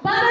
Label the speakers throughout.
Speaker 1: 맞아!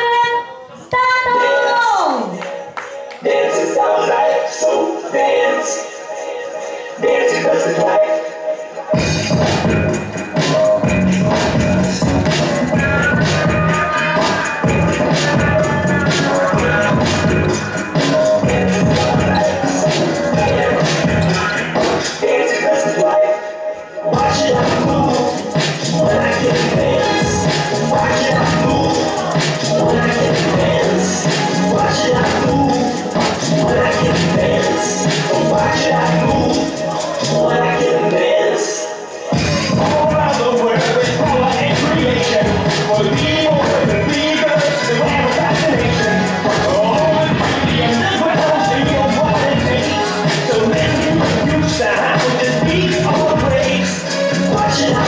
Speaker 1: Watch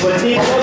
Speaker 1: People